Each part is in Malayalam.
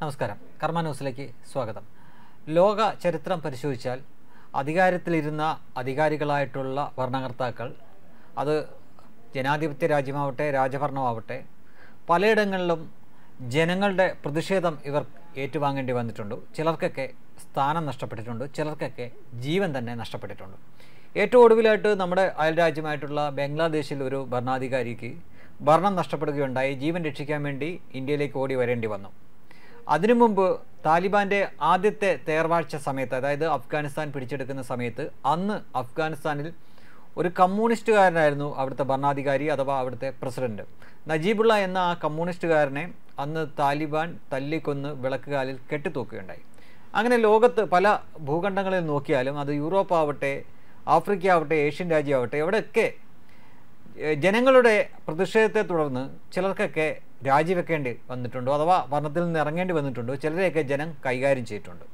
നമസ്കാരം. കർമ്മ ന്യൂസിലേക്ക് സ്വാഗതം. ലോക ചരിത്രം പരിശോധിച്ചാൽ അധികാരത്തിലിരുന്ന അധികാരികളായിട്ടുള്ള ഭരണകർത്താക്കൾ അത് ജനാധിപത്യ രാജ്യമാവട്ടെ രാജഭരണമാവട്ടെ പലയിടങ്ങളിലും ജനങ്ങളുടെ പ്രതിഷേധം ഇവർ ഏറ്റുവാങ്ങേണ്ടി വന്നിട്ടുണ്ട്. ചിലർക്കൊക്കെ സ്ഥാനം നഷ്ടപ്പെട്ടിട്ടുണ്ട് ചിലർക്കൊക്കെ ജീവൻ തന്നെ നഷ്ടപ്പെട്ടിട്ടുണ്ട്. ഏറ്റവും ഒടുവിലായിട്ട് നമ്മുടെ അയൽ അയൽരാജ്യമായിട്ടുള്ള ബംഗ്ലാദേശിൽ ഒരു ഭരണാധികാരിക്ക് ഭരണം നഷ്ടപ്പെടുകയുണ്ടായി. ജീവൻ രക്ഷിക്കാൻ വേണ്ടി ഇന്ത്യയിലേക്ക് ഓടി വരേണ്ടി വന്നു. അതിനു മുമ്പ് താലിബാന്റെ ആദ്യത്തെ തേർവാഴ്ച സമയത്ത് അതായത് അഫ്ഗാനിസ്ഥാൻ പിടിച്ചെടുക്കുന്ന സമയത്ത് അന്ന് അഫ്ഗാനിസ്ഥാനിൽ ഒരു കമ്മ്യൂണിസ്റ്റുകാരനായിരുന്നു അവിടുത്തെ ഭരണാധികാരി അഥവാ അവിടുത്തെ പ്രസിഡന്റ്. നജീബുള്ള എന്ന ആ കമ്മ്യൂണിസ്റ്റുകാരനെ അന്ന് താലിബാൻ തല്ലിക്കൊന്ന് വിളക്കുകാലിൽ കെട്ടിത്തൂക്കുകയുണ്ടായി. അങ്ങനെ ലോകത്ത് പല ഭൂഖണ്ഡങ്ങളിൽ നോക്കിയാലും അത് യൂറോപ്പ് ആവട്ടെ ആഫ്രിക്ക ആവട്ടെ ഏഷ്യൻ രാജ്യമാവട്ടെ എവിടെയൊക്കെ ജനങ്ങളുടെ പ്രതിഷേധത്തെ തുടർന്ന് ചിലർക്കൊക്കെ രാജിവെക്കേണ്ടി വന്നിട്ടുണ്ടോ അഥവാ ഭരണത്തിൽ നിന്ന് ഇറങ്ങേണ്ടി വന്നിട്ടുണ്ടോ? ചിലരെയൊക്കെ ജനം കൈകാര്യം ചെയ്തിട്ടുണ്ട്.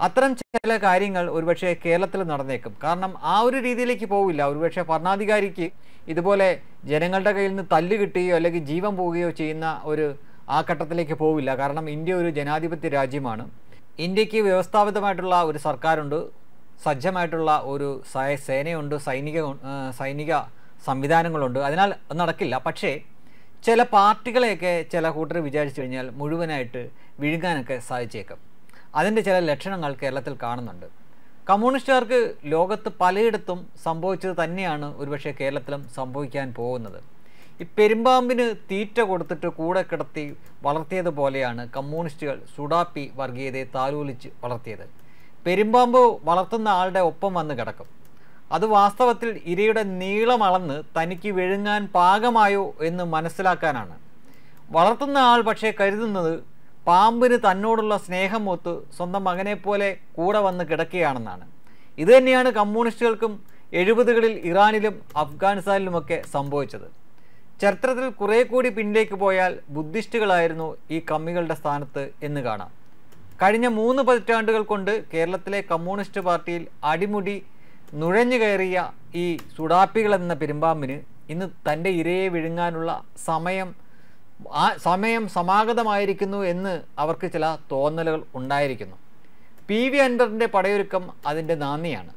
അത്തരം ചില കാര്യങ്ങൾ ഒരുപക്ഷെ കേരളത്തിൽ നടന്നേക്കും. കാരണം ആ ഒരു രീതിയിലേക്ക് പോവില്ല. ഒരുപക്ഷെ ഭരണാധികാരിക്ക് ഇതുപോലെ ജനങ്ങളുടെ കയ്യിൽ നിന്ന് തല്ല് കിട്ടുകയോ അല്ലെങ്കിൽ ജീവൻ പോവുകയോ ചെയ്യുന്ന ഒരു ആ ഘട്ടത്തിലേക്ക് പോവില്ല. കാരണം ഇന്ത്യ ഒരു ജനാധിപത്യ രാജ്യമാണ്. ഇന്ത്യയ്ക്ക് വ്യവസ്ഥാപിതമായിട്ടുള്ള ഒരു സർക്കാരുണ്ട്. സജ്ജമായിട്ടുള്ള ഒരു സേനയുണ്ട്. സൈനിക സൈനിക സംവിധാനങ്ങളുണ്ട്. അതിനാൽ നടക്കില്ല. പക്ഷേ ചില പാർട്ടികളെയൊക്കെ ചില കൂട്ടർ വിചാരിച്ചു കഴിഞ്ഞാൽ മുഴുവനായിട്ട് വിഴുങ്ങാനൊക്കെ സാധിച്ചേക്കും. അതിന്റെ ചില ലക്ഷണങ്ങൾ കേരളത്തിൽ കാണുന്നുണ്ട്. കമ്മ്യൂണിസ്റ്റുകാർക്ക് ലോകത്ത് പലയിടത്തും സംഭവിച്ചത് തന്നെയാണ് ഒരുപക്ഷെ കേരളത്തിലും സംഭവിക്കാൻ പോകുന്നത്. ഈ പെരുമ്പാമ്പിന് തീറ്റ കൊടുത്തിട്ട് കൂടെ കിടത്തി വളർത്തിയതുപോലെയാണ് കമ്മ്യൂണിസ്റ്റുകൾ സുഡാപ്പി വർഗീയതയെ താലോലിച്ച് വളർത്തിയത്. പെരുമ്പാമ്പ് വളർത്തുന്ന ആളുടെ ഒപ്പം വന്ന് കിടക്കും. അത് വാസ്തവത്തിൽ ഇരയുടെ നീളം അളന്ന് തനിക്ക് വിഴുങ്ങാൻ പാകമായോ എന്ന് മനസ്സിലാക്കാനാണ്. വളർത്തുന്ന ആൾ പക്ഷേ കരുതുന്നത് പാമ്പിന് തന്നോടുള്ള സ്നേഹം ഒത്ത് സ്വന്തം മകനെപ്പോലെ പോലെ കൂടെ വന്ന് കിടക്കുകയാണെന്നാണ്. ഇത് തന്നെയാണ് കമ്മ്യൂണിസ്റ്റുകൾക്കും എഴുപതുകളിൽ ഇറാനിലും അഫ്ഗാനിസ്ഥാനിലുമൊക്കെ സംഭവിച്ചത്. ചരിത്രത്തിൽ കുറെ കൂടി പിന്നിലേക്ക് പോയാൽ ബുദ്ധിസ്റ്റുകളായിരുന്നു ഈ കമ്മികളുടെ സ്ഥാനത്ത് എന്ന് കാണാം. കഴിഞ്ഞ മൂന്ന് പതിറ്റാണ്ടുകൾ കൊണ്ട് കേരളത്തിലെ കമ്മ്യൂണിസ്റ്റ് പാർട്ടിയിൽ അടിമുടി നുഴഞ്ഞു കയറിയ ഈ സുഡാപ്പികൾ എന്ന പെരുമ്പാമ്പിന് ഇന്ന് തന്റെ ഇരയെ വിഴുങ്ങാനുള്ള സമയം ആ സമയം സമാഗതമായിരിക്കുന്നു എന്ന് അവർക്ക് ചില തോന്നലുകൾ ഉണ്ടായിരിക്കുന്നു. പി വി അൻവറിന്റെ പടയൊരുക്കം അതിന്റെ നാന്ദിയാണ്.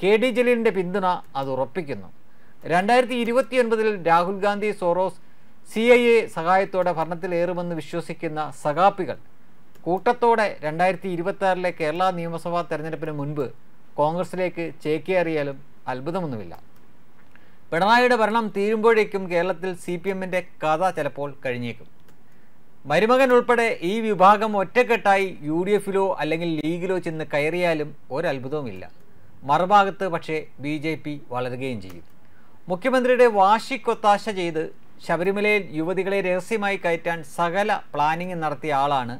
കെ ഡി ജലീലിന്റെ പിന്തുണ അത് ഉറപ്പിക്കുന്നു. രണ്ടായിരത്തി ഇരുപത്തി ഒൻപതിൽ Rahul Gandhi Soros C I A സഹായത്തോടെ ഭരണത്തിലേറുമെന്ന് വിശ്വസിക്കുന്ന സഖാപ്പികൾ കൂട്ടത്തോടെ രണ്ടായിരത്തി ഇരുപത്തി കേരള നിയമസഭാ തെരഞ്ഞെടുപ്പിന് മുൻപ് കോൺഗ്രസിലേക്ക് ചേക്കേറിയാലും അത്ഭുതമൊന്നുമില്ല. പിണറായിയുടെ ഭരണം തീരുമ്പോഴേക്കും കേരളത്തിൽ സി പി എമ്മിന്റെ കഥ ചിലപ്പോൾ കഴിഞ്ഞേക്കും. മരുമകൻ ഉൾപ്പെടെ ഈ വിഭാഗം ഒറ്റക്കെട്ടായി യു ഡി എഫിലോ അല്ലെങ്കിൽ ലീഗിലോ ചെന്ന് കയറിയാലും ഒരത്ഭുതവുമില്ല. മറുഭാഗത്ത് പക്ഷേ ബി ജെ പി വളരുകയും ചെയ്യും. മുഖ്യമന്ത്രിയുടെ വാശിക്കൊത്താശ ചെയ്ത് ശബരിമലയിൽ യുവതികളെ രഹസ്യമായി കയറ്റാൻ സകല പ്ലാനിങ് നടത്തിയ ആളാണ്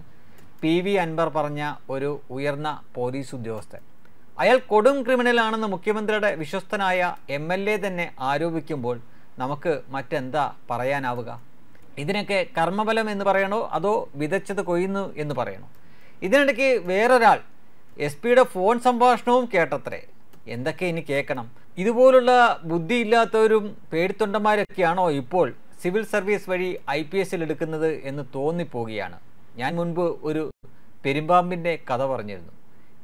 പി വി അൻവർ പറഞ്ഞ ഒരു ഉയർന്ന പോലീസ് ഉദ്യോഗസ്ഥൻ. അയാൾ കൊടും ക്രിമിനലാണെന്ന് മുഖ്യമന്ത്രിയുടെ വിശ്വസ്തനായ എം എൽ എ തന്നെ ആരോപിക്കുമ്പോൾ നമുക്ക് മറ്റെന്താ പറയാനാവുക? ഇതിനൊക്കെ കർമ്മബലം എന്ന് പറയണോ അതോ വിതച്ചത് കൊയ്യുന്നു എന്ന് പറയണോ? ഇതിനിടയ്ക്ക് വേറൊരാൾ എസ് പിയുടെ ഫോൺ സംഭാഷണവും കേട്ടത്രേ. എന്തൊക്കെ ഇനി കേൾക്കണം? ഇതുപോലുള്ള ബുദ്ധിയില്ലാത്തവരും പേടിത്തൊണ്ടന്മാരൊക്കെയാണോ ഇപ്പോൾ സിവിൽ സർവീസ് വഴി ഐ പി എസിൽ എടുക്കുന്നത് എന്ന് തോന്നിപ്പോവുകയാണ്? ഞാൻ മുൻപ് ഒരു പെരുമ്പാമ്പിന്റെ കഥ പറഞ്ഞിരുന്നു.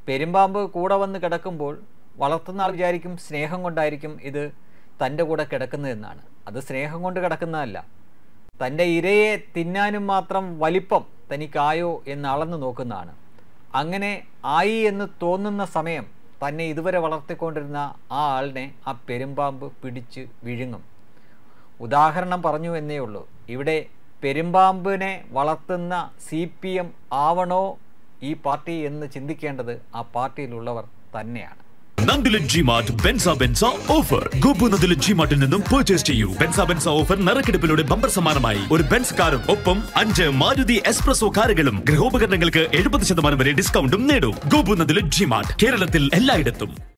പെരുമ്പാമ്പ് കൂടെ വന്ന് കിടക്കുമ്പോൾ വളർത്തുന്ന ആൾ വിചാരിക്കും സ്നേഹം കൊണ്ടായിരിക്കും ഇത് തന്റെ കൂടെ കിടക്കുന്നതെന്നാണ് അത് സ്നേഹം കൊണ്ട് കിടക്കുന്നതല്ല. തന്റെ ഇരയെ തിന്നാനും മാത്രം വലിപ്പം തനിക്കായോ എന്ന് അളന്നു നോക്കുന്നതാണ്. അങ്ങനെ ആയി എന്ന് തോന്നുന്ന സമയം തന്നെ ഇതുവരെ വളർത്തിക്കൊണ്ടിരുന്ന ആ ആളിനെ ആ പെരുമ്പാമ്പ് പിടിച്ച് വിഴുങ്ങും. ഉദാഹരണം പറഞ്ഞു എന്നേ ഉള്ളൂ. ഇവിടെ പെരുമ്പാമ്പിനെ വളർത്തുന്ന സി പി എം ആവണോ ഈ പാർട്ടി എന്ന് ചിന്തിക്കേണ്ടത് ആ പാർട്ടിയിലുള്ളവർ തന്നെയാണ്. നന്ദില ബെൻസ ബെൻസ ഓഫർ. നിന്നും പർച്ചേസ് ചെയ്യൂ. ബെൻസ ബെൻസ ഓഫർ ബമ്പർ ഒരു ബെൻസ് കാറും ഒപ്പം അഞ്ച് മാരുതി എക്സ്പ്രസോ കാറുകളും ഗൃഹോപകരണങ്ങൾക്ക് എഴുപത് ശതമാനം വരെ ഡിസ്കൗണ്ടും നേടും. ഗോപു ജിമാർട്ട് കേരളത്തിൽ എല്ലായിടത്തും.